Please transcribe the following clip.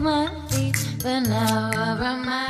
my feet, but now I remind.